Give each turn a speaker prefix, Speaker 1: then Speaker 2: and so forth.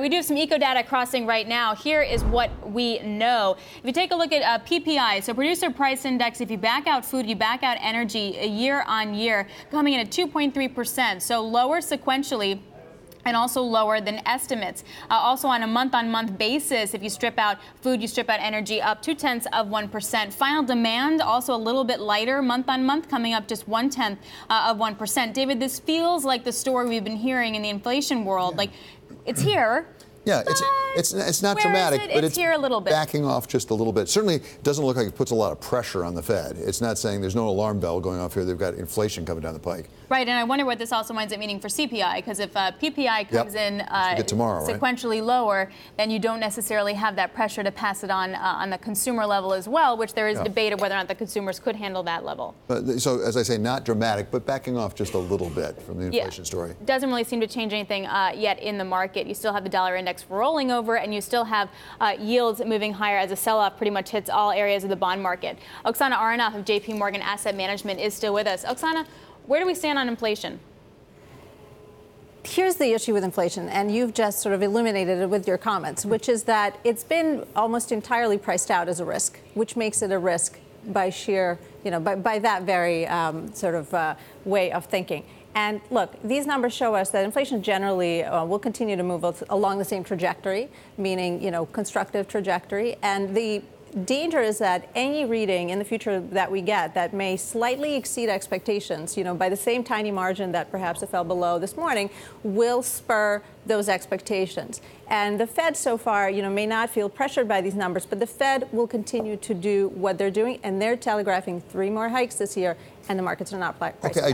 Speaker 1: We do have some eco data crossing right now. Here is what we know. If you take a look at uh, PPI, so producer price index, if you back out food, you back out energy year on year, coming in at 2.3%, so lower sequentially and also lower than estimates. Uh, also, on a month on month basis, if you strip out food, you strip out energy, up two tenths of 1%. Final demand also a little bit lighter month on month, coming up just one tenth uh, of 1%. David, this feels like the story we've been hearing in the inflation world. Yeah. Like, it's here.
Speaker 2: Yeah, it's it's it's not dramatic,
Speaker 1: it?
Speaker 2: but
Speaker 1: it's,
Speaker 2: it's,
Speaker 1: here a little bit.
Speaker 2: backing off just a little bit. Certainly it doesn't look like it puts a lot of pressure on the Fed. It's not saying there's no alarm bell going off here. They've got inflation coming down the pike.
Speaker 1: Right, and I wonder what this also winds up meaning for CPI, because if uh, PPI comes
Speaker 2: yep.
Speaker 1: in uh,
Speaker 2: tomorrow,
Speaker 1: sequentially
Speaker 2: right?
Speaker 1: lower, then you don't necessarily have that pressure to pass it on uh, on the consumer level as well, which there is yeah. debate of whether or not the consumers could handle that level.
Speaker 2: so, as I say, not dramatic, but backing off just a little bit from the inflation
Speaker 1: yeah.
Speaker 2: story.
Speaker 1: Doesn't really seem to change anything uh, yet in the market. You still have the dollar index rolling over, and you still have uh, yields moving higher as a sell-off pretty much hits all areas of the bond market. Oksana Aronov of JP Morgan Asset Management is still with us. Oksana, where do we stand on inflation?
Speaker 3: Here's the issue with inflation, and you've just sort of illuminated it with your comments, which is that it's been almost entirely priced out as a risk, which makes it a risk by sheer, you know, by, by that very um, sort of uh, way of thinking. And look, these numbers show us that inflation generally uh, will continue to move along the same trajectory, meaning, you know, constructive trajectory. And the danger is that any reading in the future that we get that may slightly exceed expectations, you know, by the same tiny margin that perhaps it fell below this morning, will spur those expectations. And the Fed so far, you know, may not feel pressured by these numbers, but the Fed will continue to do what they're doing, and they're telegraphing three more hikes this year, and the markets are not priced.
Speaker 2: Okay,